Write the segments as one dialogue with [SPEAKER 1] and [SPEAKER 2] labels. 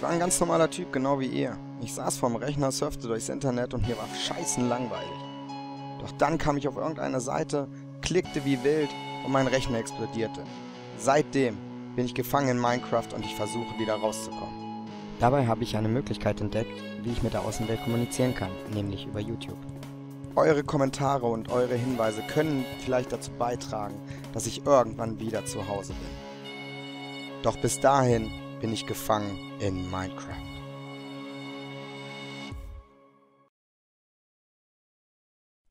[SPEAKER 1] Ich war ein ganz normaler Typ, genau wie ihr. Ich saß vorm Rechner, surfte durchs Internet und mir war scheißen langweilig. Doch dann kam ich auf irgendeine Seite, klickte wie wild und mein Rechner explodierte. Seitdem bin ich gefangen in Minecraft und ich versuche wieder rauszukommen.
[SPEAKER 2] Dabei habe ich eine Möglichkeit entdeckt, wie ich mit der Außenwelt kommunizieren kann, nämlich über YouTube.
[SPEAKER 1] Eure Kommentare und eure Hinweise können vielleicht dazu beitragen, dass ich irgendwann wieder zu Hause bin. Doch bis dahin bin ich gefangen in Minecraft.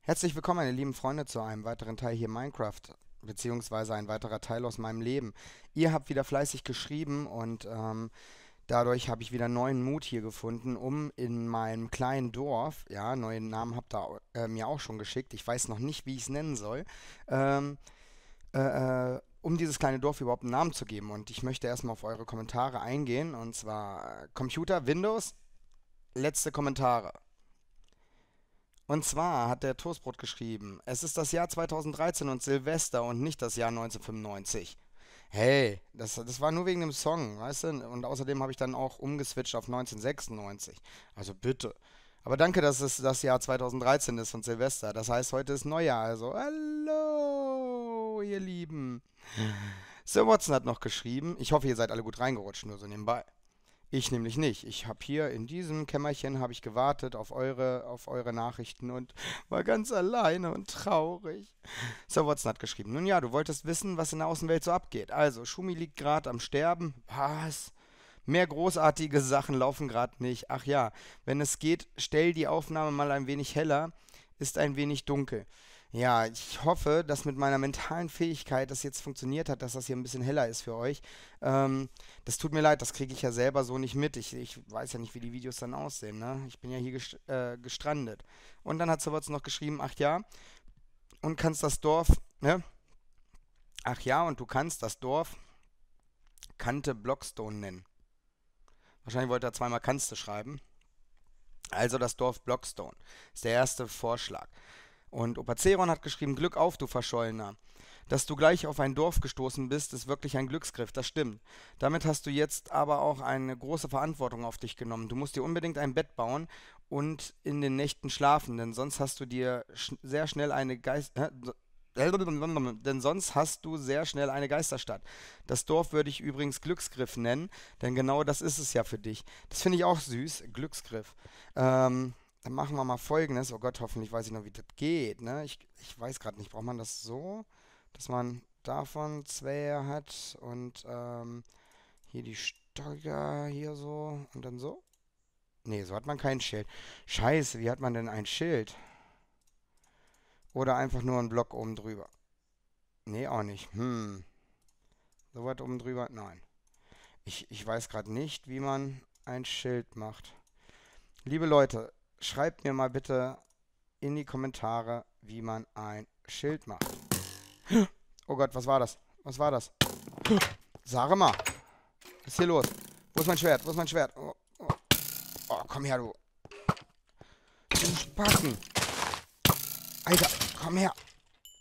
[SPEAKER 1] Herzlich willkommen, meine lieben Freunde, zu einem weiteren Teil hier Minecraft, beziehungsweise ein weiterer Teil aus meinem Leben. Ihr habt wieder fleißig geschrieben und ähm, dadurch habe ich wieder neuen Mut hier gefunden, um in meinem kleinen Dorf, ja, neuen Namen habt ihr äh, mir auch schon geschickt, ich weiß noch nicht, wie ich es nennen soll, ähm, äh, äh, um dieses kleine Dorf überhaupt einen Namen zu geben. Und ich möchte erstmal auf eure Kommentare eingehen. Und zwar Computer, Windows, letzte Kommentare. Und zwar hat der Toastbrot geschrieben, es ist das Jahr 2013 und Silvester und nicht das Jahr 1995. Hey, das, das war nur wegen dem Song, weißt du? Und außerdem habe ich dann auch umgeswitcht auf 1996. Also bitte. Aber danke, dass es das Jahr 2013 ist und Silvester. Das heißt, heute ist Neujahr. Also, hallo, ihr Lieben. Sir Watson hat noch geschrieben, ich hoffe, ihr seid alle gut reingerutscht, nur so nebenbei. Ich nämlich nicht. Ich habe hier in diesem Kämmerchen habe ich gewartet auf eure, auf eure Nachrichten und war ganz alleine und traurig. Sir Watson hat geschrieben, nun ja, du wolltest wissen, was in der Außenwelt so abgeht. Also, Schumi liegt gerade am Sterben. Was? Mehr großartige Sachen laufen gerade nicht. Ach ja, wenn es geht, stell die Aufnahme mal ein wenig heller, ist ein wenig dunkel. Ja, ich hoffe, dass mit meiner mentalen Fähigkeit das jetzt funktioniert hat, dass das hier ein bisschen heller ist für euch. Ähm, das tut mir leid, das kriege ich ja selber so nicht mit. Ich, ich weiß ja nicht, wie die Videos dann aussehen. Ne? Ich bin ja hier gest äh, gestrandet. Und dann hat Sowas noch geschrieben, ach ja, und kannst das Dorf, ne? Ach ja, und du kannst das Dorf Kante Blockstone nennen. Wahrscheinlich wollte er zweimal kannst du schreiben. Also das Dorf Blockstone. Ist der erste Vorschlag. Und Opaceron hat geschrieben, Glück auf, du Verschollener. Dass du gleich auf ein Dorf gestoßen bist, ist wirklich ein Glücksgriff, das stimmt. Damit hast du jetzt aber auch eine große Verantwortung auf dich genommen. Du musst dir unbedingt ein Bett bauen und in den Nächten schlafen, denn sonst hast du dir sch sehr schnell eine Geist... Äh, denn sonst hast du sehr schnell eine Geisterstadt. Das Dorf würde ich übrigens Glücksgriff nennen, denn genau das ist es ja für dich. Das finde ich auch süß, Glücksgriff. Ähm, dann machen wir mal folgendes. Oh Gott, hoffentlich weiß ich noch, wie das geht. Ne? Ich, ich weiß gerade nicht. Braucht man das so, dass man davon zwei hat und ähm, hier die Steuer hier so und dann so? Ne, so hat man kein Schild. Scheiße, wie hat man denn ein Schild? Oder einfach nur ein Block oben drüber? Ne, auch nicht. Hm. So weit oben drüber? Nein. Ich, ich weiß gerade nicht, wie man ein Schild macht. Liebe Leute, schreibt mir mal bitte in die Kommentare, wie man ein Schild macht. Oh Gott, was war das? Was war das? Sag mal. Was ist hier los? Wo ist mein Schwert? Wo ist mein Schwert? Oh, oh. oh komm her, du. Du Spacken. Alter, komm her.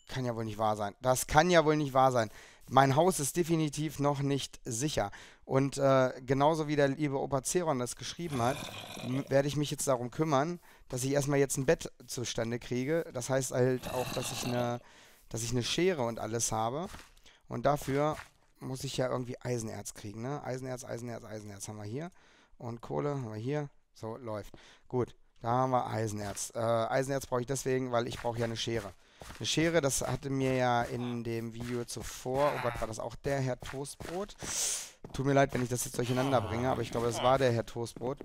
[SPEAKER 1] Kann ja wohl nicht wahr sein. Das kann ja wohl nicht wahr sein. Mein Haus ist definitiv noch nicht sicher. Und äh, genauso wie der liebe Opa Zeron das geschrieben hat, werde ich mich jetzt darum kümmern, dass ich erstmal jetzt ein Bett zustande kriege. Das heißt halt auch, dass ich eine, dass ich eine Schere und alles habe. Und dafür muss ich ja irgendwie Eisenerz kriegen, ne? Eisenerz, Eisenerz, Eisenerz haben wir hier. Und Kohle haben wir hier. So, läuft. Gut, da haben wir Eisenerz. Äh, Eisenerz brauche ich deswegen, weil ich brauche ja eine Schere. Eine Schere, das hatte mir ja in dem Video zuvor, oh Gott, war das auch der Herr Toastbrot? Tut mir leid, wenn ich das jetzt durcheinander bringe, aber ich glaube, das war der Herr Toastbrot.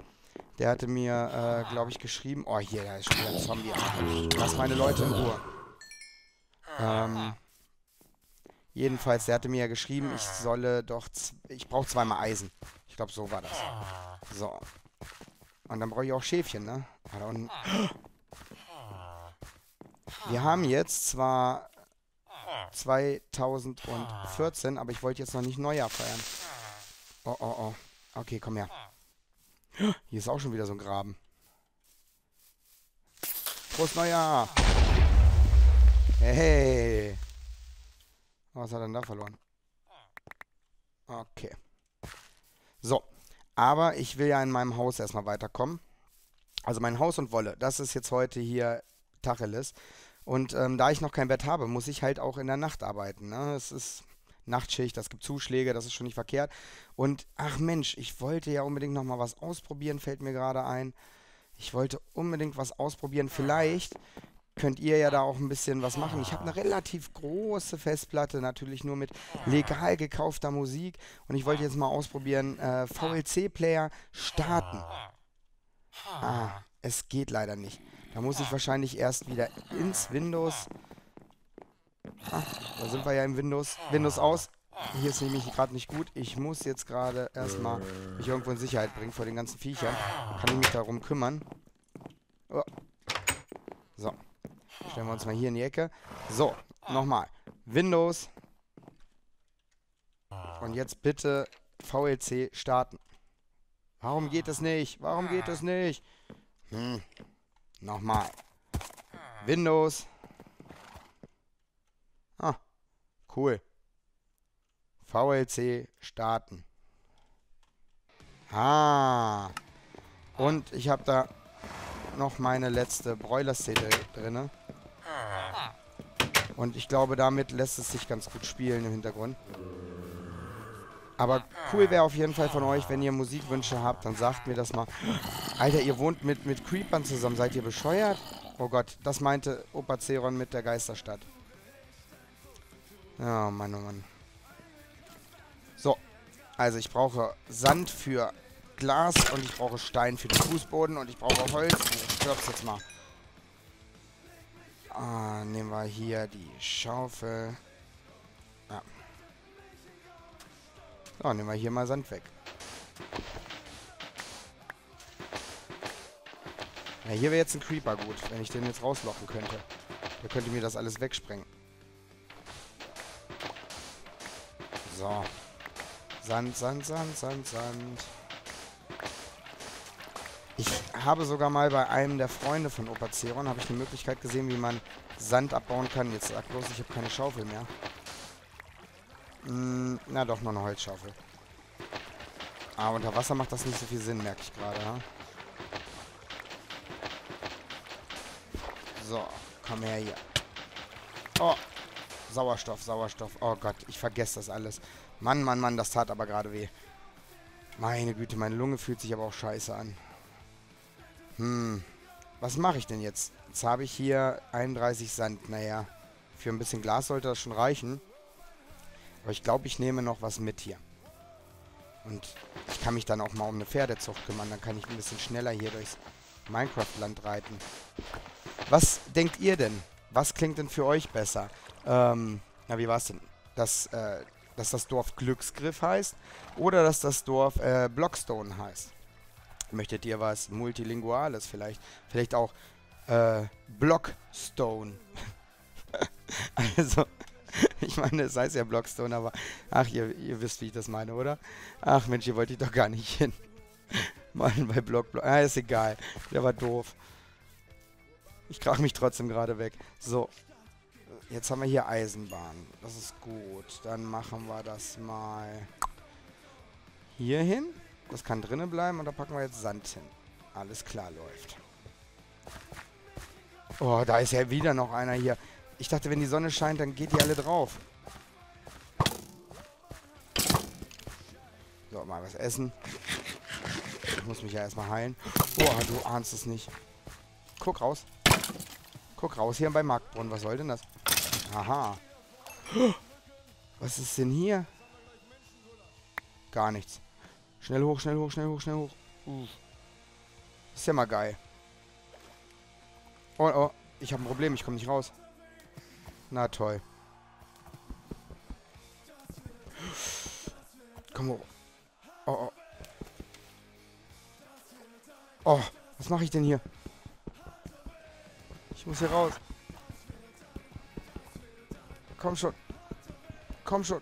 [SPEAKER 1] Der hatte mir, äh, glaube ich, geschrieben, oh hier, da ist schon wieder ein Zombie. Lass meine Leute in Ruhe. Ähm, jedenfalls, der hatte mir ja geschrieben, ich solle doch, ich brauche zweimal Eisen. Ich glaube, so war das. So. Und dann brauche ich auch Schäfchen, ne? Ah, da unten. Wir haben jetzt zwar 2014, aber ich wollte jetzt noch nicht Neujahr feiern. Oh, oh, oh. Okay, komm her. Hier ist auch schon wieder so ein Graben. Prost Neujahr! Hey! Was hat er denn da verloren? Okay. So. Aber ich will ja in meinem Haus erstmal weiterkommen. Also mein Haus und Wolle, das ist jetzt heute hier Tacheles. Und ähm, da ich noch kein Bett habe, muss ich halt auch in der Nacht arbeiten. Ne? Es ist Nachtschicht, das gibt Zuschläge, das ist schon nicht verkehrt. Und ach Mensch, ich wollte ja unbedingt noch mal was ausprobieren, fällt mir gerade ein. Ich wollte unbedingt was ausprobieren. Vielleicht könnt ihr ja da auch ein bisschen was machen. Ich habe eine relativ große Festplatte, natürlich nur mit legal gekaufter Musik. Und ich wollte jetzt mal ausprobieren, äh, VLC-Player starten. Ah, es geht leider nicht. Da muss ich wahrscheinlich erst wieder ins Windows. Ah, da sind wir ja im Windows. Windows aus. Hier ist nämlich gerade nicht gut. Ich muss jetzt gerade erstmal mich irgendwo in Sicherheit bringen vor den ganzen Viechern. Kann ich mich darum kümmern. Oh. So. Stellen wir uns mal hier in die Ecke. So, nochmal. Windows. Und jetzt bitte VLC starten. Warum geht es nicht? Warum geht es nicht? Hm. Nochmal. Windows. Ah, cool. VLC starten. Ah. Und ich habe da noch meine letzte Broiler-CD drin. Und ich glaube, damit lässt es sich ganz gut spielen im Hintergrund. Aber cool wäre auf jeden Fall von euch, wenn ihr Musikwünsche habt, dann sagt mir das mal. Alter, ihr wohnt mit, mit Creepern zusammen. Seid ihr bescheuert? Oh Gott, das meinte Opa Zeron mit der Geisterstadt. Oh Mann, oh Mann. So, also ich brauche Sand für Glas und ich brauche Stein für den Fußboden und ich brauche Holz. Ich klopf's jetzt mal. Ah, nehmen wir hier die Schaufel. Ja. So, nehmen wir hier mal Sand weg. Ja, hier wäre jetzt ein Creeper gut, wenn ich den jetzt rauslocken könnte. Der könnte mir das alles wegsprengen. So. Sand, Sand, Sand, Sand, Sand. Habe sogar mal bei einem der Freunde von Opa Zeron habe ich die Möglichkeit gesehen, wie man Sand abbauen kann. Jetzt sag bloß, ich habe keine Schaufel mehr. Hm, na doch, noch eine Holzschaufel. Ah, unter Wasser macht das nicht so viel Sinn, merke ich gerade. Ja? So, komm her hier. Oh, Sauerstoff, Sauerstoff. Oh Gott, ich vergesse das alles. Mann, Mann, Mann, das tat aber gerade weh. Meine Güte, meine Lunge fühlt sich aber auch scheiße an. Hm. Was mache ich denn jetzt? Jetzt habe ich hier 31 Sand. Naja, für ein bisschen Glas sollte das schon reichen. Aber ich glaube, ich nehme noch was mit hier. Und ich kann mich dann auch mal um eine Pferdezucht kümmern. Dann kann ich ein bisschen schneller hier durchs Minecraft-Land reiten. Was denkt ihr denn? Was klingt denn für euch besser? Ähm, na, wie war es denn? Dass, äh, dass das Dorf Glücksgriff heißt oder dass das Dorf äh, Blockstone heißt? Möchtet ihr was Multilinguales vielleicht? Vielleicht auch äh, Blockstone. also, ich meine, es heißt ja Blockstone, aber ach, ihr, ihr wisst, wie ich das meine, oder? Ach Mensch, hier wollte ich doch gar nicht hin. Malen bei Block, Block. Ah, ist egal. Der war doof. Ich krach mich trotzdem gerade weg. So. Jetzt haben wir hier Eisenbahn. Das ist gut. Dann machen wir das mal hier hin. Das kann drinnen bleiben und da packen wir jetzt Sand hin. Alles klar läuft. Oh, da ist ja wieder noch einer hier. Ich dachte, wenn die Sonne scheint, dann geht die alle drauf. So, mal was essen. Ich muss mich ja erstmal heilen. Oh, du ahnst es nicht. Guck raus. Guck raus hier beim Marktbrunnen. Was soll denn das? Aha. Was ist denn hier? Gar nichts. Schnell hoch, schnell hoch, schnell hoch, schnell hoch. Uh. Ist ja mal geil. Oh, oh. Ich habe ein Problem. Ich komme nicht raus. Na toll. Komm hoch. Oh, oh. Oh, was mache ich denn hier? Ich muss hier raus. Komm schon. Komm schon.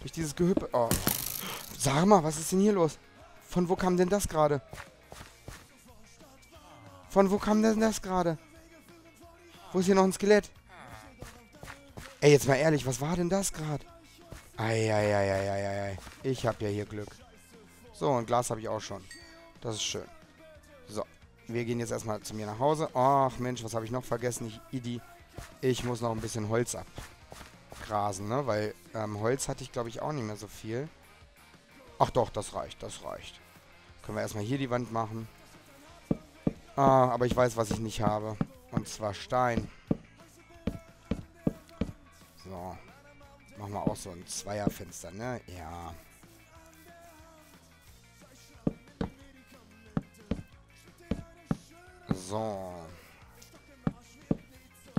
[SPEAKER 1] Durch dieses Gehüppe. Oh. Sag mal, was ist denn hier los? Von wo kam denn das gerade? Von wo kam denn das gerade? Wo ist hier noch ein Skelett? Ey, jetzt mal ehrlich, was war denn das gerade? Eieieiei. Ich hab ja hier Glück. So, und Glas habe ich auch schon. Das ist schön. So, wir gehen jetzt erstmal zu mir nach Hause. Ach Mensch, was habe ich noch vergessen? Ich, Idi, ich muss noch ein bisschen Holz abgrasen, ne? Weil ähm, Holz hatte ich, glaube ich, auch nicht mehr so viel. Ach doch, das reicht, das reicht. Können wir erstmal hier die Wand machen. Ah, aber ich weiß, was ich nicht habe. Und zwar Stein. So. Machen wir auch so ein Zweierfenster, ne? Ja. So.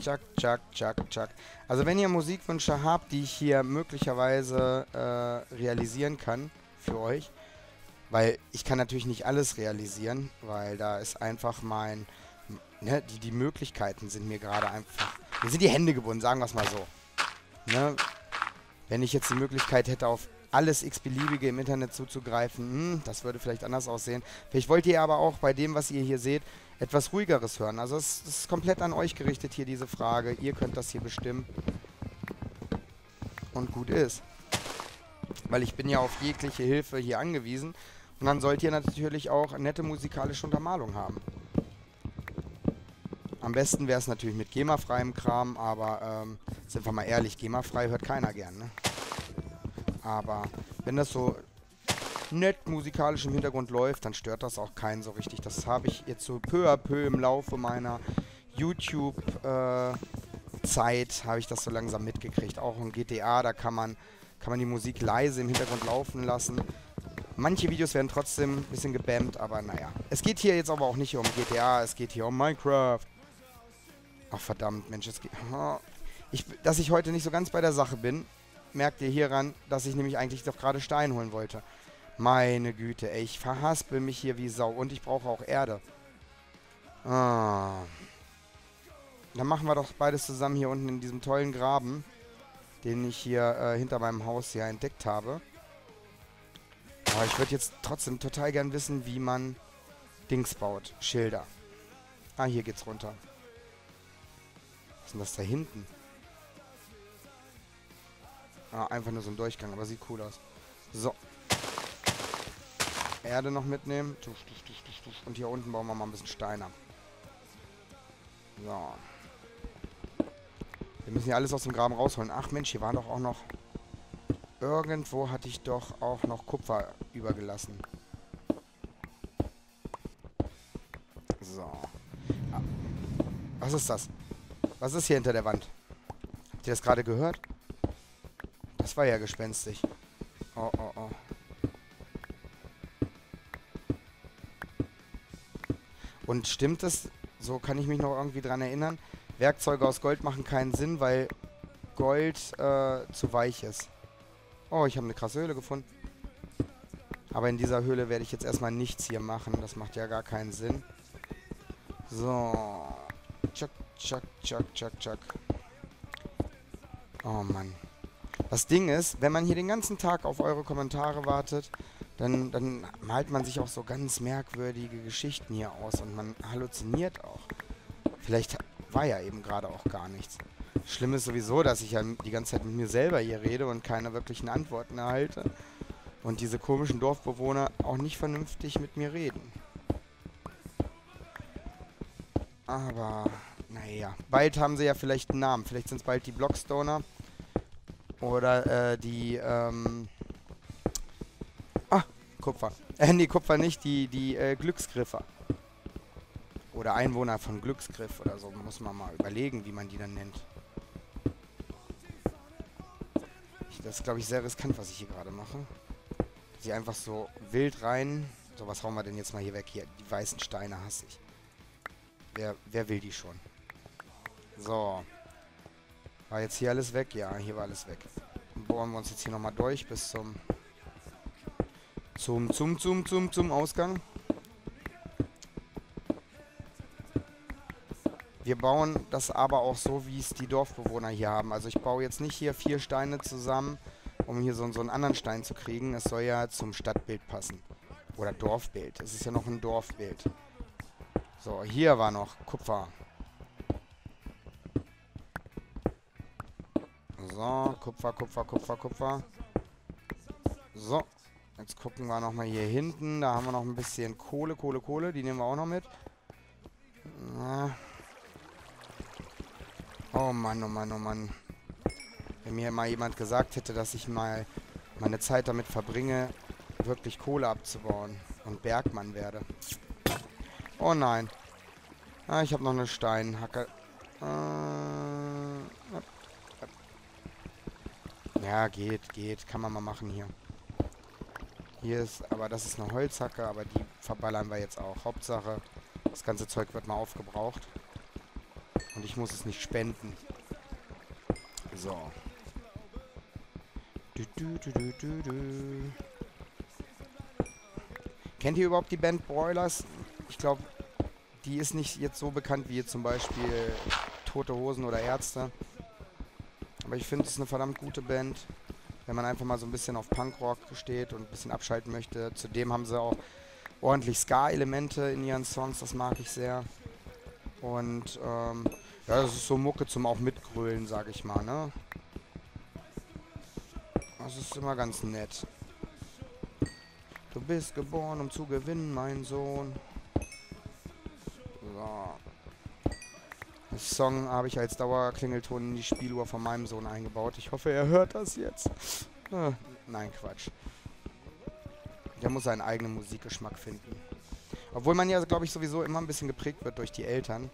[SPEAKER 1] Chuck, chuck, chuck, chuck. Also wenn ihr Musikwünsche habt, die ich hier möglicherweise äh, realisieren kann für euch, weil ich kann natürlich nicht alles realisieren, weil da ist einfach mein, ne, die, die Möglichkeiten sind mir gerade einfach, mir sind die Hände gebunden, sagen wir es mal so. Ne? Wenn ich jetzt die Möglichkeit hätte, auf alles x-beliebige im Internet zuzugreifen, hm, das würde vielleicht anders aussehen. Vielleicht wollt ihr aber auch bei dem, was ihr hier seht, etwas ruhigeres hören. Also es, es ist komplett an euch gerichtet hier diese Frage. Ihr könnt das hier bestimmen. Und gut ist. Weil ich bin ja auf jegliche Hilfe hier angewiesen. Und dann sollt ihr natürlich auch nette musikalische Untermalung haben. Am besten wäre es natürlich mit GEMA-freiem Kram, aber ähm, sind wir mal ehrlich, GEMA-frei hört keiner gern, ne? Aber wenn das so nett musikalisch im Hintergrund läuft, dann stört das auch keinen so richtig. Das habe ich jetzt so peu à peu im Laufe meiner YouTube-Zeit äh, habe ich das so langsam mitgekriegt. Auch in GTA, da kann man, kann man die Musik leise im Hintergrund laufen lassen. Manche Videos werden trotzdem ein bisschen gebammt, aber naja. Es geht hier jetzt aber auch nicht um GTA, es geht hier um Minecraft. Ach verdammt, Mensch, es geht... Ich, dass ich heute nicht so ganz bei der Sache bin, merkt ihr hieran, dass ich nämlich eigentlich doch gerade Stein holen wollte. Meine Güte, ey, ich verhaspel mich hier wie Sau. Und ich brauche auch Erde. Ah. Dann machen wir doch beides zusammen hier unten in diesem tollen Graben, den ich hier äh, hinter meinem Haus hier entdeckt habe. Aber ich würde jetzt trotzdem total gern wissen, wie man Dings baut. Schilder. Ah, hier geht's runter. Was ist denn das da hinten? Ah, einfach nur so ein Durchgang, aber sieht cool aus. So. Erde noch mitnehmen. Und hier unten bauen wir mal ein bisschen Steine. So. Wir müssen hier alles aus dem Graben rausholen. Ach Mensch, hier war doch auch noch... Irgendwo hatte ich doch auch noch Kupfer übergelassen. So. Was ist das? Was ist hier hinter der Wand? Habt ihr das gerade gehört? Das war ja gespenstig. Oh, oh, oh. Und stimmt es, so kann ich mich noch irgendwie dran erinnern, Werkzeuge aus Gold machen keinen Sinn, weil Gold äh, zu weich ist. Oh, ich habe eine krasse Höhle gefunden. Aber in dieser Höhle werde ich jetzt erstmal nichts hier machen. Das macht ja gar keinen Sinn. So. Chuck, chuck, chuck, chuck, chuck. Oh Mann. Das Ding ist, wenn man hier den ganzen Tag auf eure Kommentare wartet, dann, dann malt man sich auch so ganz merkwürdige Geschichten hier aus und man halluziniert auch. Vielleicht war ja eben gerade auch gar nichts. Schlimm ist sowieso, dass ich ja die ganze Zeit mit mir selber hier rede und keine wirklichen Antworten erhalte. Und diese komischen Dorfbewohner auch nicht vernünftig mit mir reden. Aber, naja. Bald haben sie ja vielleicht einen Namen. Vielleicht sind es bald die Blockstoner. Oder äh, die, ähm, Kupfer. Äh, nee, Kupfer nicht, die, die äh, Glücksgriffer. Oder Einwohner von Glücksgriff oder so. Muss man mal überlegen, wie man die dann nennt. Das ist, glaube ich, sehr riskant, was ich hier gerade mache. Sie einfach so wild rein. So, was hauen wir denn jetzt mal hier weg? Hier, die weißen Steine hasse ich. Wer, wer will die schon? So. War jetzt hier alles weg? Ja, hier war alles weg. Dann bohren wir uns jetzt hier nochmal durch bis zum zum, zum, zum, zum, zum Ausgang. Wir bauen das aber auch so, wie es die Dorfbewohner hier haben. Also ich baue jetzt nicht hier vier Steine zusammen, um hier so, so einen anderen Stein zu kriegen. Es soll ja zum Stadtbild passen. Oder Dorfbild. Es ist ja noch ein Dorfbild. So, hier war noch Kupfer. So, Kupfer, Kupfer, Kupfer, Kupfer. So, Jetzt gucken wir nochmal hier hinten. Da haben wir noch ein bisschen Kohle, Kohle, Kohle. Die nehmen wir auch noch mit. Na. Oh Mann, oh Mann, oh Mann. Wenn mir mal jemand gesagt hätte, dass ich mal meine Zeit damit verbringe, wirklich Kohle abzubauen und Bergmann werde. Oh nein. Ah, ich habe noch eine Steinhacke. Äh, ja, geht, geht. Kann man mal machen hier. Hier ist, aber das ist eine Holzhacke, aber die verballern wir jetzt auch. Hauptsache, das ganze Zeug wird mal aufgebraucht. Ich muss es nicht spenden. So. Du, du, du. Kennt ihr überhaupt die Band Broilers? Ich glaube, die ist nicht jetzt so bekannt wie zum Beispiel Tote Hosen oder Ärzte. Aber ich finde es eine verdammt gute Band wenn man einfach mal so ein bisschen auf Punkrock steht und ein bisschen abschalten möchte. Zudem haben sie auch ordentlich Ska-Elemente in ihren Songs, das mag ich sehr. Und ähm, ja, das ist so Mucke zum auch mitgrölen, sag ich mal, ne? Das ist immer ganz nett. Du bist geboren, um zu gewinnen, mein Sohn. So. Den Song habe ich als Dauerklingelton in die Spieluhr von meinem Sohn eingebaut. Ich hoffe, er hört das jetzt. Äh, nein, Quatsch. Der muss seinen eigenen Musikgeschmack finden. Obwohl man ja, glaube ich, sowieso immer ein bisschen geprägt wird durch die Eltern.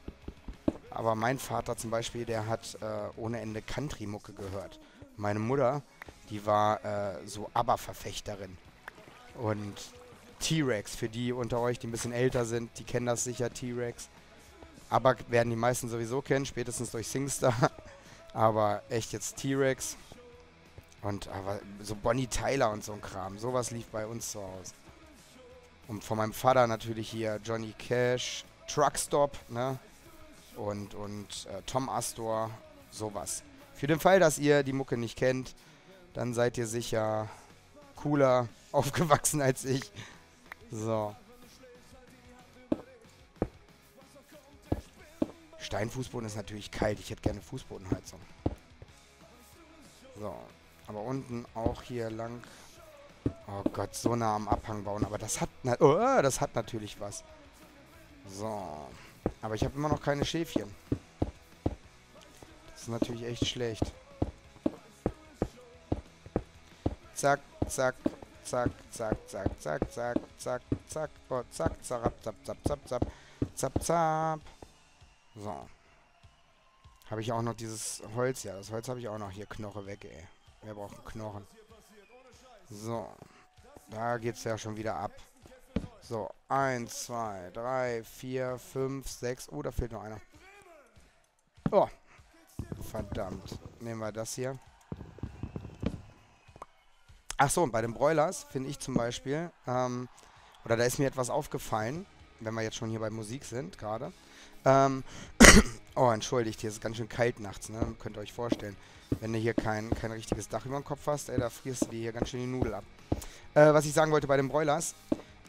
[SPEAKER 1] Aber mein Vater zum Beispiel, der hat äh, ohne Ende Country-Mucke gehört. Meine Mutter, die war äh, so ABBA-Verfechterin. Und T-Rex, für die unter euch, die ein bisschen älter sind, die kennen das sicher, T-Rex. Aber werden die meisten sowieso kennen, spätestens durch Singstar. aber echt jetzt T-Rex. Und aber so Bonnie Tyler und so ein Kram. Sowas lief bei uns zu Hause. Und von meinem Vater natürlich hier Johnny Cash, Truckstop, ne? Und, und äh, Tom Astor, sowas. Für den Fall, dass ihr die Mucke nicht kennt, dann seid ihr sicher cooler aufgewachsen als ich. So. Steinfußboden ist natürlich kalt. Ich hätte gerne Fußbodenheizung. So. Aber unten auch hier lang. Oh Gott, so nah am Abhang bauen. Aber das hat, oh, das hat natürlich was. So. Aber ich habe immer noch keine Schäfchen. Das ist natürlich echt schlecht. Zack, zack, zack, zack, zack, zack, zack, zack, zack, oh, zack, zack, zack, zack, zack, zack, zack, zack. So. Habe ich auch noch dieses Holz. Ja, das Holz habe ich auch noch hier. Knoche weg, ey. Wer braucht einen Knochen? So. Da geht es ja schon wieder ab. So. Eins, zwei, drei, vier, fünf, sechs. Oh, da fehlt noch einer. Oh. Verdammt. Nehmen wir das hier. Ach so, und bei den Broilers finde ich zum Beispiel, ähm, oder da ist mir etwas aufgefallen, wenn wir jetzt schon hier bei Musik sind, gerade. Ähm, oh, entschuldigt, hier ist es ganz schön kalt nachts, ne? Könnt ihr euch vorstellen. Wenn du hier kein, kein richtiges Dach über dem Kopf hast, ey, da frierst du dir hier ganz schön die Nudel ab. Äh, was ich sagen wollte bei den Broilers,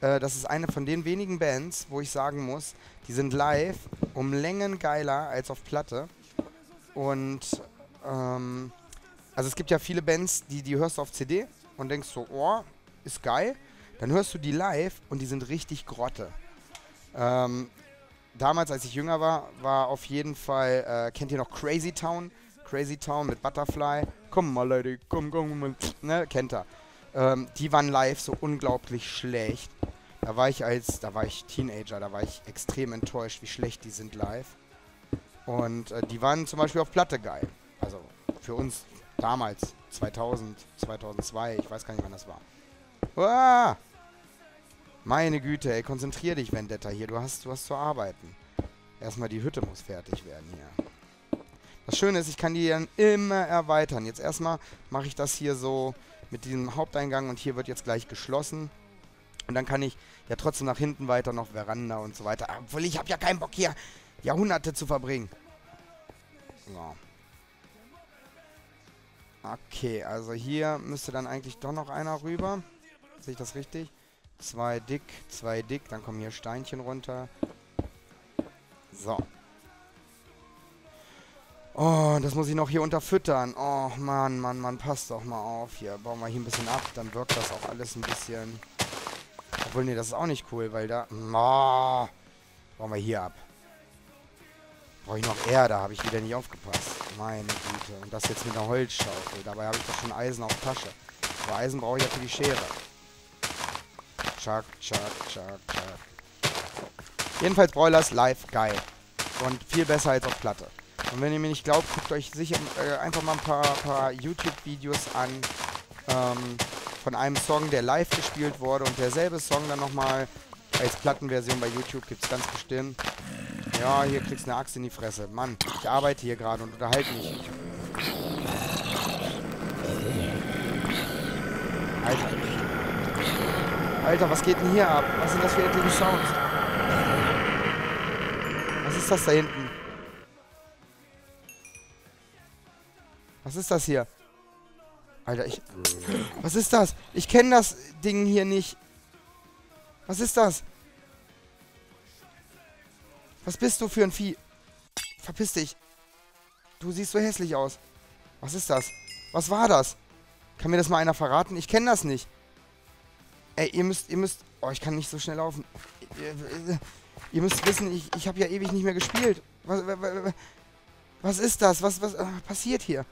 [SPEAKER 1] äh, das ist eine von den wenigen Bands, wo ich sagen muss, die sind live um Längen geiler als auf Platte. Und, ähm, also es gibt ja viele Bands, die, die hörst du auf CD und denkst so, oh, ist geil. Dann hörst du die live und die sind richtig Grotte. Ähm, damals, als ich jünger war, war auf jeden Fall, äh, kennt ihr noch Crazy Town? Crazy Town mit Butterfly. Komm mal, Leute, komm, komm, komm. Ne, kennt er. Ähm, die waren live so unglaublich schlecht. Da war ich als, da war ich Teenager, da war ich extrem enttäuscht, wie schlecht die sind live. Und äh, die waren zum Beispiel auf Platte geil. Also für uns damals, 2000, 2002, ich weiß gar nicht, wann das war. Uah! Meine Güte, ey, konzentrier dich, Vendetta, hier. Du hast, du hast zu arbeiten. Erstmal die Hütte muss fertig werden hier. Das Schöne ist, ich kann die dann immer erweitern. Jetzt erstmal mache ich das hier so mit diesem Haupteingang und hier wird jetzt gleich geschlossen. Und dann kann ich ja trotzdem nach hinten weiter noch Veranda und so weiter. Obwohl ich habe ja keinen Bock hier Jahrhunderte zu verbringen. So. Okay, also hier müsste dann eigentlich doch noch einer rüber. Sehe ich das richtig? Zwei dick, zwei dick. Dann kommen hier Steinchen runter. So. Oh, das muss ich noch hier unterfüttern. Oh, Mann, Mann, Mann, passt doch mal auf. Hier, bauen wir hier ein bisschen ab. Dann wirkt das auch alles ein bisschen... Obwohl, nee, das ist auch nicht cool, weil da... Oh, bauen wir hier ab. Brauche ich noch Erde, habe ich wieder nicht aufgepasst. Meine Güte. Und das jetzt mit einer Holzschaufel. Dabei habe ich doch schon Eisen auf Tasche. Aber Eisen brauche ich ja für die Schere. Chuck, chuck, chuck, chuck. Jedenfalls Broilers live geil. Und viel besser als auf Platte. Und wenn ihr mir nicht glaubt, guckt euch sicher äh, einfach mal ein paar, paar YouTube-Videos an ähm, von einem Song, der live gespielt wurde und derselbe Song dann nochmal als Plattenversion bei YouTube gibt es ganz bestimmt. Ja, hier kriegst du eine Axt in die Fresse. Mann, ich arbeite hier gerade und unterhalte mich. Alter. Alter, was geht denn hier ab? Was sind das für etliche Sounds? Was ist das da hinten? Was ist das hier? Alter, ich... Was ist das? Ich kenne das Ding hier nicht. Was ist das? Was bist du für ein Vieh? Verpiss dich. Du siehst so hässlich aus. Was ist das? Was war das? Kann mir das mal einer verraten? Ich kenne das nicht. Ey, ihr müsst, ihr müsst... Oh, ich kann nicht so schnell laufen. Ihr, müsst wissen, ich, ich habe ja ewig nicht mehr gespielt. Was, was, ist das? Was, was was passiert hier?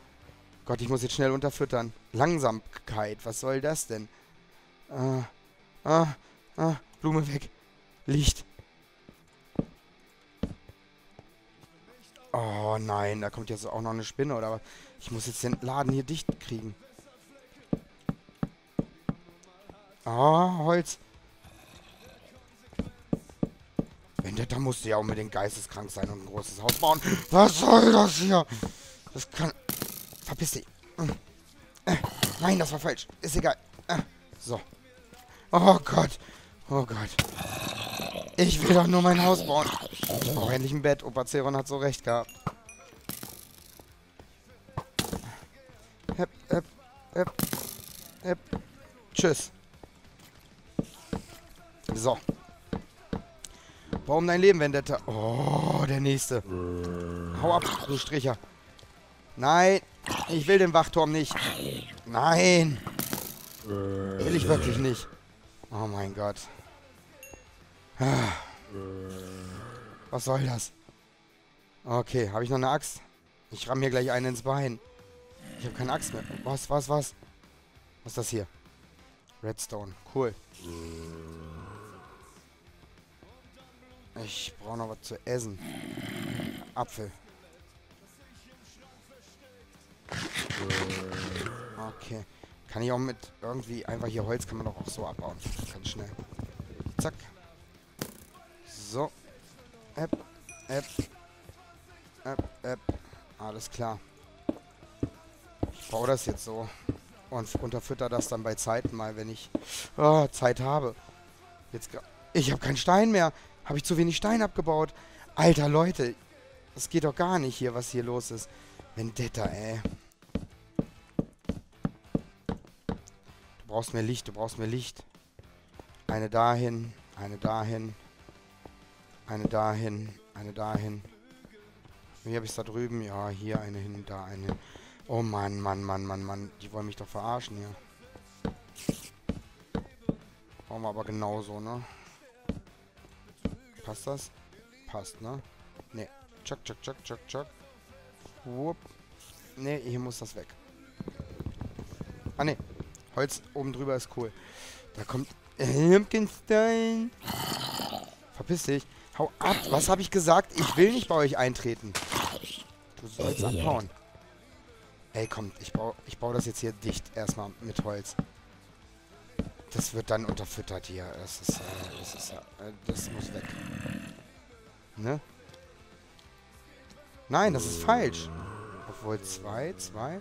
[SPEAKER 1] Gott, ich muss jetzt schnell unterfüttern. Langsamkeit, was soll das denn? Ah, ah, ah, Blume weg. Licht. Oh nein, da kommt jetzt auch noch eine Spinne oder was? Ich muss jetzt den Laden hier dicht kriegen. Ah, Holz. Wenn der, da musste ja unbedingt geisteskrank sein und ein großes Haus bauen. Was soll das hier? Das kann... Verpiss dich. Äh, nein, das war falsch. Ist egal. Äh, so. Oh Gott. Oh Gott. Ich will doch nur mein Haus bauen. Ich brauche endlich ein Bett. Opa Zeron hat so recht gehabt. Hep, hep, hep, hep. Tschüss. So. Warum dein Leben, Vendetta? Oh, der nächste. Hau ab, du Stricher. Nein, ich will den Wachturm nicht. Nein. Will ich wirklich nicht. Oh mein Gott. Was soll das? Okay, habe ich noch eine Axt? Ich ramm mir gleich einen ins Bein. Ich habe keine Axt mehr. Was, was, was? Was ist das hier? Redstone. Cool. Ich brauche noch was zu essen. Apfel. Okay. Kann ich auch mit irgendwie einfach hier Holz kann man doch auch so abbauen. Ganz schnell. Zack. So. App. App. App. App. Alles klar. Ich baue das jetzt so. Und unterfütter das dann bei Zeiten mal, wenn ich oh, Zeit habe. Jetzt. Ich habe keinen Stein mehr. Habe ich zu wenig Stein abgebaut? Alter, Leute. Das geht doch gar nicht hier, was hier los ist. Vendetta, ey. Du brauchst mehr Licht, du brauchst mehr Licht. Eine dahin, eine dahin. Eine dahin, eine dahin. Wie habe ich es da drüben? Ja, hier eine hin, da eine hin. Oh Mann, Mann, Mann, Mann, Mann. Die wollen mich doch verarschen hier. Brauchen wir aber genauso, ne? Passt das? Passt, ne? Ne. Chuck, chuck, chuck, chuck, chuck. Wupp. Ne, hier muss das weg. Ah, ne. Holz oben drüber ist cool. Da kommt Pumpkinstein. Verpiss dich. Hau ab. Was habe ich gesagt? Ich will nicht bei euch eintreten. Du sollst abhauen. Ey, komm. Ich baue ich bau das jetzt hier dicht. Erstmal mit Holz. Das wird dann unterfüttert hier. Das ist, äh, das ist, äh, das muss weg. Ne? Nein, das ist falsch. Obwohl, zwei, zwei.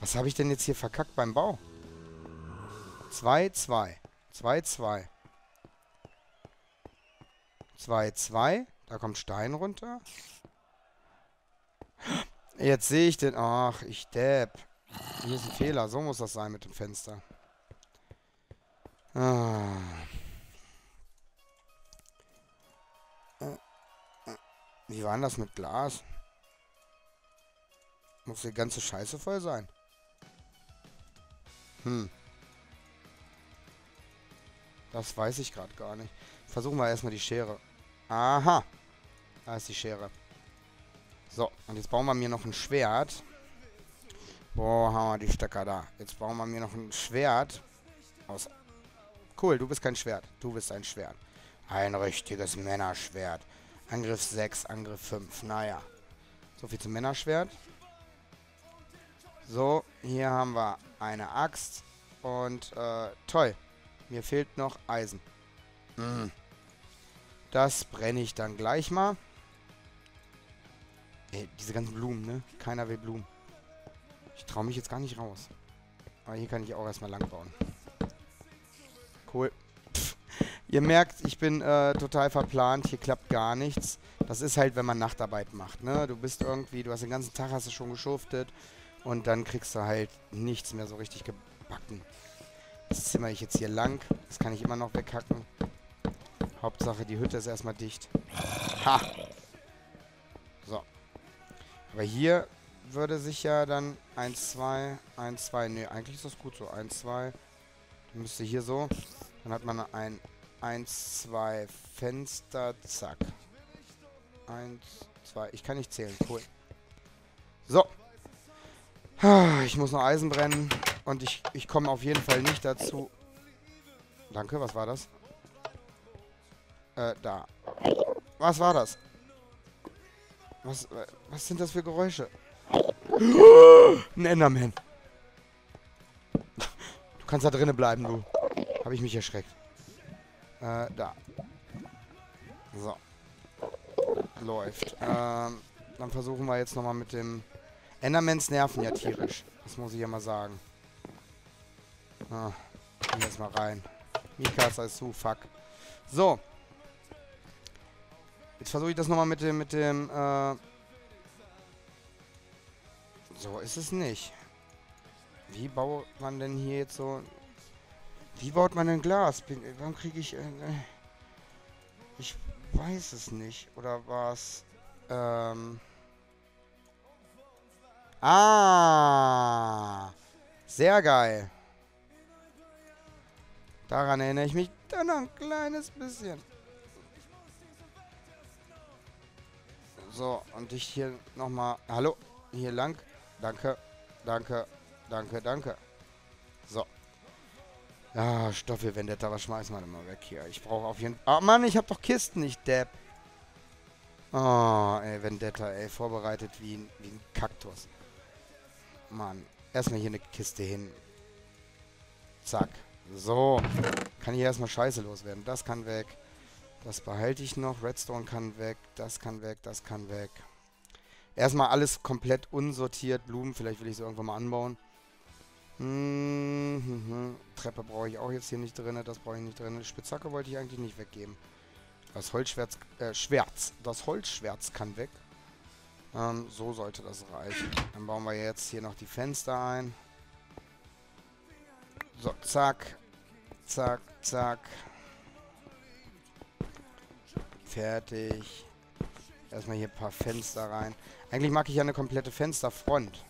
[SPEAKER 1] Was habe ich denn jetzt hier verkackt beim Bau? 2, 2. 2, 2. 2, 2. Da kommt Stein runter. Jetzt sehe ich den. Ach, ich depp. Hier ist ein Fehler. So muss das sein mit dem Fenster. Ah. Wie war denn das mit Glas? Muss die ganze Scheiße voll sein. Hm. Das weiß ich gerade gar nicht. Versuchen wir erstmal die Schere. Aha. Da ist die Schere. So, und jetzt bauen wir mir noch ein Schwert. Boah, haben wir die Stöcker da. Jetzt bauen wir mir noch ein Schwert. Aus. Cool, du bist kein Schwert. Du bist ein Schwert. Ein richtiges Männerschwert. Angriff 6, Angriff 5. Naja. So viel zum Männerschwert. So, hier haben wir eine Axt. Und, äh, toll. Mir fehlt noch Eisen. Mm. Das brenne ich dann gleich mal. Ey, diese ganzen Blumen, ne? Keiner will Blumen. Ich traue mich jetzt gar nicht raus. Aber hier kann ich auch erstmal lang bauen. Cool. Ihr merkt, ich bin äh, total verplant. Hier klappt gar nichts. Das ist halt, wenn man Nachtarbeit macht, ne? Du bist irgendwie, du hast den ganzen Tag hast du schon geschuftet und dann kriegst du halt nichts mehr so richtig gebacken. Das zimmer ich jetzt hier lang. Das kann ich immer noch weghacken. Hauptsache, die Hütte ist erstmal dicht. Ha! So. Aber hier würde sich ja dann 1, 2, 1, 2, ne, eigentlich ist das gut so. 1, 2. Dann müsste hier so. Dann hat man ein 1, 2 Fenster, zack. 1, 2, ich kann nicht zählen, cool. So. Ich muss noch Eisen brennen. Und ich, ich komme auf jeden Fall nicht dazu. Danke, was war das? Äh, da. Was war das? Was, äh, was sind das für Geräusche? Ein Enderman. Du kannst da drinnen bleiben, du. Habe ich mich erschreckt. Äh, da. So. Läuft. Ähm, dann versuchen wir jetzt nochmal mit dem... Endermans nerven ja tierisch. Das muss ich ja mal sagen. Ah, gehen wir jetzt mal rein. Mikasa ist zu, fuck. So. Jetzt versuche ich das nochmal mit dem, mit dem, äh... So ist es nicht. Wie baut man denn hier jetzt so... Wie baut man denn Glas? warum kriege ich... Äh, ich weiß es nicht. Oder was? Ähm... Ah! Sehr geil. Daran erinnere ich mich dann ein kleines bisschen. So, und ich hier nochmal... Hallo? Hier lang. Danke, danke, danke, danke. So. Ah, Stoffel Vendetta, was schmeißen wir denn mal weg hier? Ich brauche auf jeden Fall... Ah, Mann, ich habe doch Kisten, nicht Depp. Oh, ey, Vendetta, ey, vorbereitet wie ein, wie ein Kaktus. Mann, erstmal hier eine Kiste hin. Zack. So. Kann hier erstmal Scheiße loswerden. Das kann weg. Das behalte ich noch. Redstone kann weg. Das kann weg. Das kann weg. Erstmal alles komplett unsortiert. Blumen, vielleicht will ich sie irgendwann mal anbauen. Hm, hm, hm. Treppe brauche ich auch jetzt hier nicht drin. Das brauche ich nicht drin. Spitzhacke wollte ich eigentlich nicht weggeben. Das Holzschwert, äh, Schwerz. Das Holzschwert kann weg. Ähm, so sollte das reichen. Dann bauen wir jetzt hier noch die Fenster ein. So, zack. Zack, zack. Fertig. Erstmal hier ein paar Fenster rein. Eigentlich mag ich ja eine komplette Fensterfront.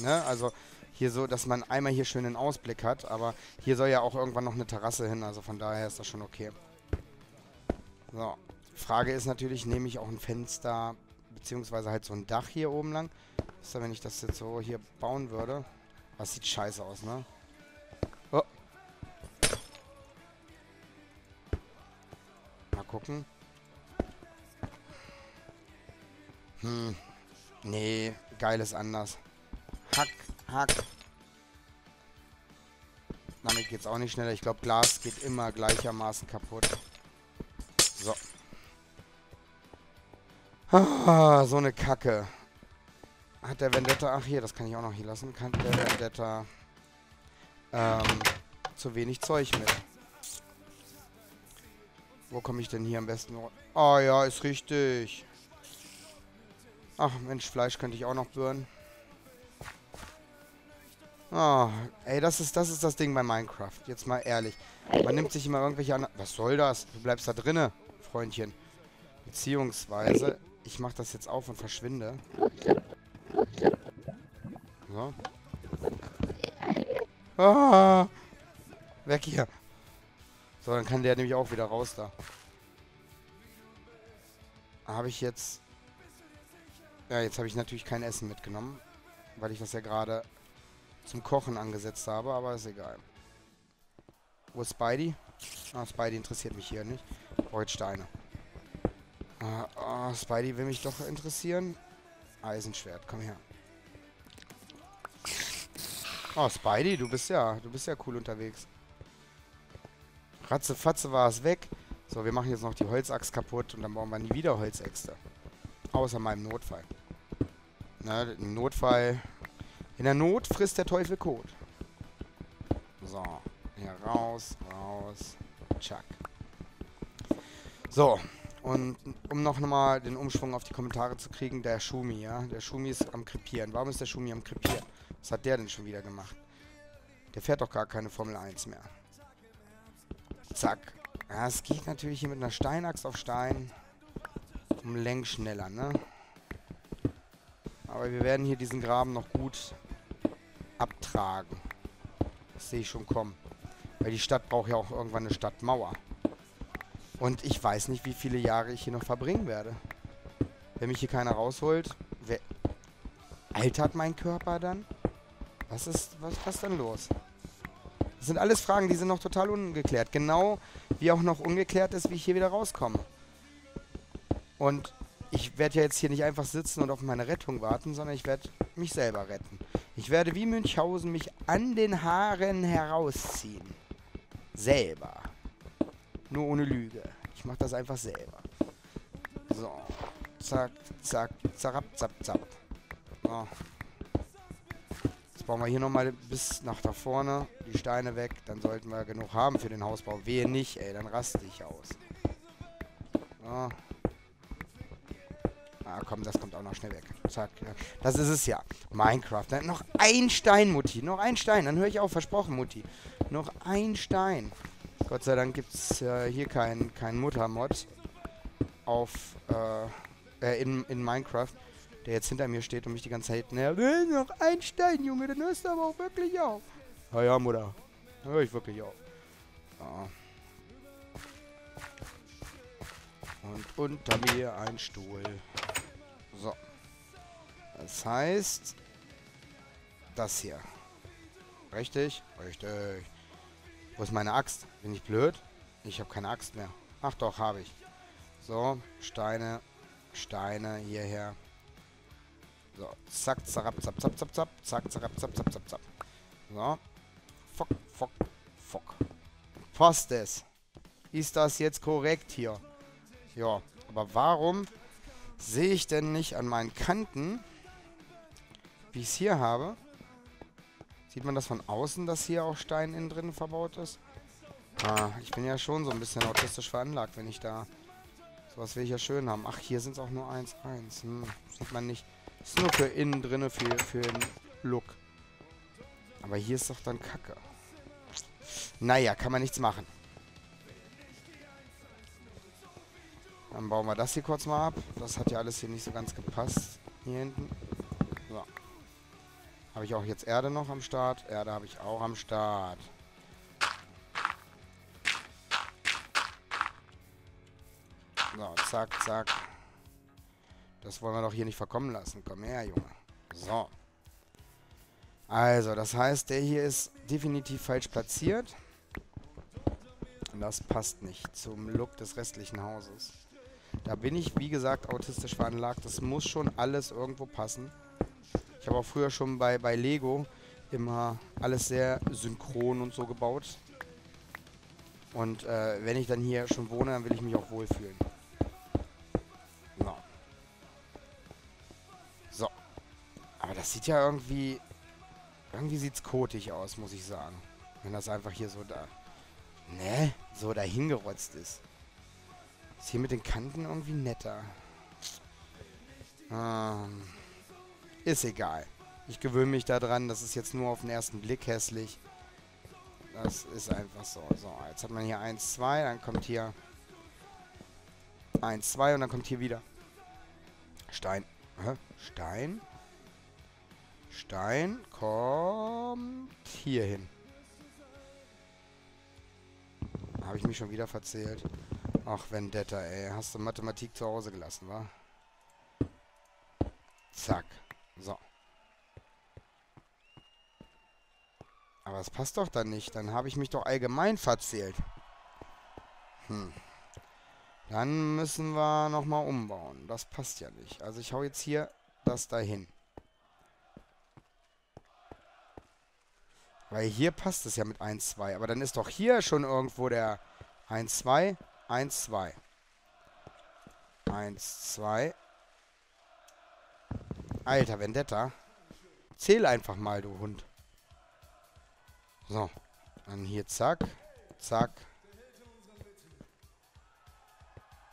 [SPEAKER 1] Ne? Also hier so, dass man einmal hier schön den Ausblick hat. Aber hier soll ja auch irgendwann noch eine Terrasse hin. Also von daher ist das schon okay. So. Frage ist natürlich, nehme ich auch ein Fenster, beziehungsweise halt so ein Dach hier oben lang. Ist wenn ich das jetzt so hier bauen würde. Das sieht scheiße aus, ne? Oh. Mal gucken. Hm. Nee, geil ist anders. Hack, hack. Damit geht's auch nicht schneller. Ich glaube, Glas geht immer gleichermaßen kaputt. So. Ah, so eine Kacke. Hat der Vendetta... Ach, hier, das kann ich auch noch hier lassen. Kann der Vendetta... Ähm, zu wenig Zeug mit. Wo komme ich denn hier am besten? Oh ja, ist richtig. Ach, Mensch, Fleisch könnte ich auch noch büren. Oh, ey, das ist, das ist das Ding bei Minecraft. Jetzt mal ehrlich. Man nimmt sich immer irgendwelche an. Was soll das? Du bleibst da drinne, Freundchen. Beziehungsweise, ich mache das jetzt auf und verschwinde. So. Ah! Weg hier. So, dann kann der nämlich auch wieder raus da. Habe ich jetzt... Ja, jetzt habe ich natürlich kein Essen mitgenommen. Weil ich das ja gerade zum Kochen angesetzt habe, aber ist egal. Wo ist Spidey? Ah, Spidey interessiert mich hier nicht. Breutsteine. Ah, oh, Spidey will mich doch interessieren. Eisenschwert, komm her. Oh, Spidey, du bist ja, du bist ja cool unterwegs. Ratze, fatze war es weg. So, wir machen jetzt noch die Holzaxt kaputt und dann bauen wir nie wieder Holzäxte. Außer meinem Notfall. Ne, im Notfall. In der Not frisst der Teufel Kot. So, hier raus, raus. Chuck. So, und um noch mal den Umschwung auf die Kommentare zu kriegen, der Schumi, ja? Der Schumi ist am Krepieren. Warum ist der Schumi am Krepieren? Was hat der denn schon wieder gemacht? Der fährt doch gar keine Formel 1 mehr. Zack. Ja, es geht natürlich hier mit einer Steinaxt auf Stein um Längen schneller, ne? Aber wir werden hier diesen Graben noch gut abtragen. Das sehe ich schon kommen. Weil die Stadt braucht ja auch irgendwann eine Stadtmauer. Und ich weiß nicht, wie viele Jahre ich hier noch verbringen werde. Wenn mich hier keiner rausholt, wer altert mein Körper dann? Was ist, was, ist denn los? Das sind alles Fragen, die sind noch total ungeklärt. Genau wie auch noch ungeklärt ist, wie ich hier wieder rauskomme. Und ich werde ja jetzt hier nicht einfach sitzen und auf meine Rettung warten, sondern ich werde mich selber retten. Ich werde wie Münchhausen mich an den Haaren herausziehen. Selber. Nur ohne Lüge. Ich mache das einfach selber. So. Zack, zack, zapp, zapp, zapp. So. Jetzt bauen wir hier nochmal bis nach da vorne die Steine weg. Dann sollten wir genug haben für den Hausbau. Wehe nicht, ey. Dann raste ich aus. So. Komm, das kommt auch noch schnell weg. Zack. Das ist es ja. Minecraft. Dann noch ein Stein, Mutti. Noch ein Stein. Dann höre ich auf. Versprochen, Mutti. Noch ein Stein. Gott sei Dank gibt es äh, hier keinen kein Muttermod auf äh, äh, in, in Minecraft, der jetzt hinter mir steht und mich die ganze Zeit. Äh, noch ein Stein, Junge, dann hörst du aber auch wirklich auf. Ja, ja, Mutter. Dann höre ich wirklich auf. Ja. Und unter mir ein Stuhl. So. Das heißt, das hier. Richtig? Richtig. Wo ist meine Axt? Bin ich blöd? Ich habe keine Axt mehr. Ach doch, habe ich. So, Steine, Steine hierher. So, zack, zarab, zap, zap, zap, zap, zack, zarab, zap, zap, zap, zap. So, fuck, fuck, fuck. Passt es. Ist das jetzt korrekt hier? Ja, aber warum sehe ich denn nicht an meinen Kanten, wie ich es hier habe? Sieht man das von außen, dass hier auch Stein innen drin verbaut ist? Ah, ich bin ja schon so ein bisschen autistisch veranlagt, wenn ich da... Sowas will ich ja schön haben. Ach, hier sind es auch nur 1, 1. Hm, sieht man nicht. Ist nur für innen drinne, für, für den Look. Aber hier ist doch dann Kacke. Naja, kann man nichts machen. Dann bauen wir das hier kurz mal ab. Das hat ja alles hier nicht so ganz gepasst. Hier hinten. So. Habe ich auch jetzt Erde noch am Start? Erde habe ich auch am Start. So, zack, zack. Das wollen wir doch hier nicht verkommen lassen. Komm her, Junge. So. Also, das heißt, der hier ist definitiv falsch platziert. Das passt nicht zum Look des restlichen Hauses. Da bin ich, wie gesagt, autistisch veranlagt. Das muss schon alles irgendwo passen. Ich habe auch früher schon bei, bei Lego immer alles sehr synchron und so gebaut. Und äh, wenn ich dann hier schon wohne, dann will ich mich auch wohlfühlen. So. So. Aber das sieht ja irgendwie... Irgendwie sieht's kotig aus, muss ich sagen. Wenn das einfach hier so da... Ne? So dahingerotzt ist. Ist hier mit den Kanten irgendwie netter. Ähm... Ist egal. Ich gewöhne mich daran. Das ist jetzt nur auf den ersten Blick hässlich. Das ist einfach so. So, jetzt hat man hier 1, 2. Dann kommt hier 1, 2 und dann kommt hier wieder Stein. Hä? Stein? Stein kommt hier hin. Habe ich mich schon wieder verzählt. Ach, Vendetta, ey. Hast du Mathematik zu Hause gelassen, wa? Zack. So. Aber es passt doch dann nicht. Dann habe ich mich doch allgemein verzählt. Hm. Dann müssen wir nochmal umbauen. Das passt ja nicht. Also ich hau jetzt hier das dahin. Weil hier passt es ja mit 1, 2. Aber dann ist doch hier schon irgendwo der 1, 2, 1, 2. 1, 2. Alter, Vendetta. Zähl einfach mal, du Hund. So. Dann hier zack. Zack.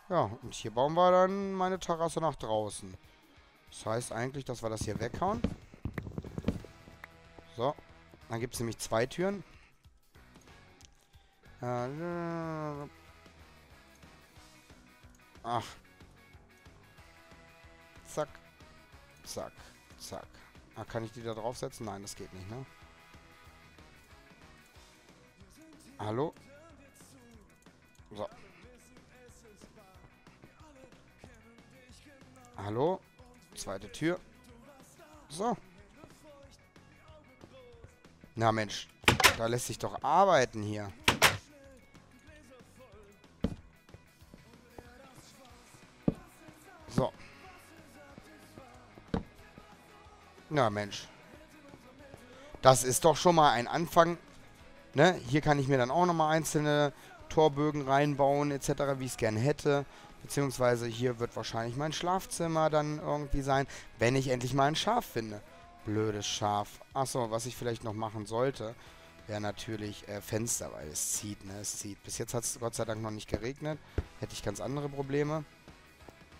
[SPEAKER 1] Ja, und hier bauen wir dann meine Terrasse nach draußen. Das heißt eigentlich, dass wir das hier weghauen. So. Dann gibt es nämlich zwei Türen. Äh, ach. Zack. Zack. Zack. Ah, kann ich die da draufsetzen? Nein, das geht nicht, ne? Hallo? So. Hallo? Zweite Tür. So. Na Mensch, da lässt sich doch arbeiten hier. Na Mensch. Das ist doch schon mal ein Anfang. Ne? Hier kann ich mir dann auch nochmal einzelne Torbögen reinbauen, etc., wie ich es gerne hätte. Beziehungsweise hier wird wahrscheinlich mein Schlafzimmer dann irgendwie sein, wenn ich endlich mal ein Schaf finde. Blödes Schaf. Achso, was ich vielleicht noch machen sollte, wäre natürlich äh, Fenster, weil es zieht, ne? Es zieht. Bis jetzt hat es Gott sei Dank noch nicht geregnet. Hätte ich ganz andere Probleme.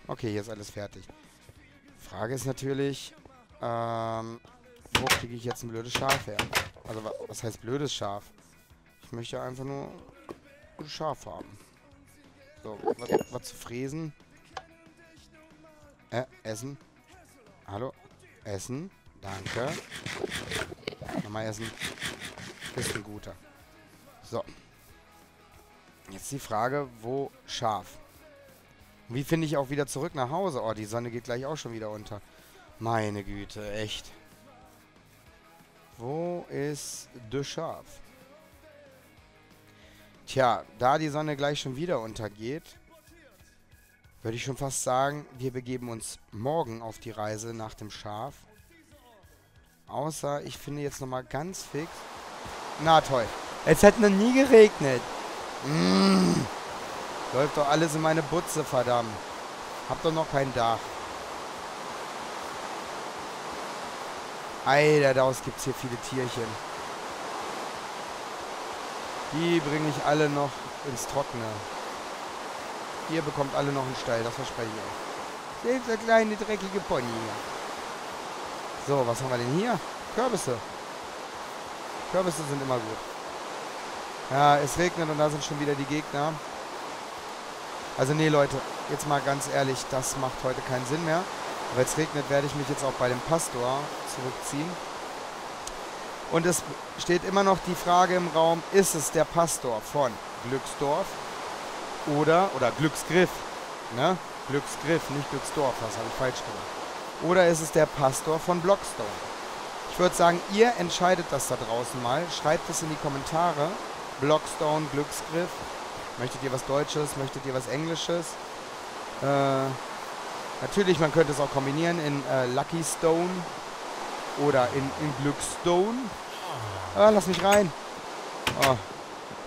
[SPEAKER 1] Okay, hier ist alles fertig. Frage ist natürlich, ähm, wo kriege ich jetzt ein blödes Schaf her? Also, was heißt blödes Schaf? Ich möchte einfach nur ein Schaf haben. So, was, was zu fräsen? Äh, essen. Hallo? Essen. Danke. Nochmal essen. Ist ein guter. So. Jetzt die Frage, wo scharf? Wie finde ich auch wieder zurück nach Hause? Oh, die Sonne geht gleich auch schon wieder unter. Meine Güte, echt. Wo ist de Schaf? Tja, da die Sonne gleich schon wieder untergeht, würde ich schon fast sagen, wir begeben uns morgen auf die Reise nach dem Schaf. Außer ich finde jetzt nochmal ganz fix. Na toll. Es hat noch nie geregnet. Mmh. Läuft doch alles in meine Butze, verdammt. Hab doch noch kein Dach. Alter, daraus gibt es hier viele Tierchen. Die bringe ich alle noch ins Trockene. Ihr bekommt alle noch einen Stall, das verspreche ich euch. Seht der kleine dreckige Pony hier. So, was haben wir denn hier? Kürbisse. Kürbisse sind immer gut. Ja, es regnet und da sind schon wieder die Gegner. Also nee, Leute, jetzt mal ganz ehrlich, das macht heute keinen Sinn mehr. Weil es regnet, werde ich mich jetzt auch bei dem Pastor zurückziehen. Und es steht immer noch die Frage im Raum, ist es der Pastor von Glücksdorf oder, oder Glücksgriff, ne? Glücksgriff, nicht Glücksdorf, das habe ich falsch gemacht. Oder ist es der Pastor von Blockstone? Ich würde sagen, ihr entscheidet das da draußen mal. Schreibt es in die Kommentare. Blockstone, Glücksgriff. Möchtet ihr was Deutsches? Möchtet ihr was Englisches? Äh, natürlich, man könnte es auch kombinieren in äh, Lucky Stone oder in, in Glückstone. Ah, lass mich rein. Oh.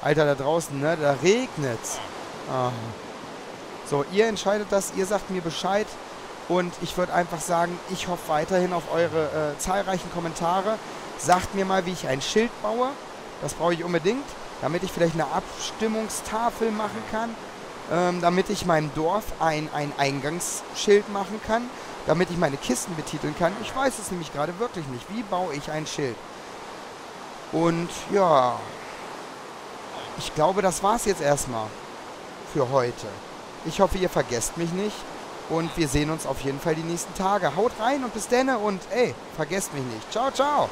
[SPEAKER 1] Alter, da draußen, ne? Da regnet's. Oh. So, ihr entscheidet das. Ihr sagt mir Bescheid. Und ich würde einfach sagen, ich hoffe weiterhin auf eure äh, zahlreichen Kommentare. Sagt mir mal, wie ich ein Schild baue. Das brauche ich unbedingt, damit ich vielleicht eine Abstimmungstafel machen kann. Ähm, damit ich meinem Dorf ein, ein Eingangsschild machen kann. Damit ich meine Kisten betiteln kann. Ich weiß es nämlich gerade wirklich nicht. Wie baue ich ein Schild? Und ja, ich glaube, das war es jetzt erstmal für heute. Ich hoffe, ihr vergesst mich nicht. Und wir sehen uns auf jeden Fall die nächsten Tage. Haut rein und bis denne und ey, vergesst mich nicht. Ciao, ciao.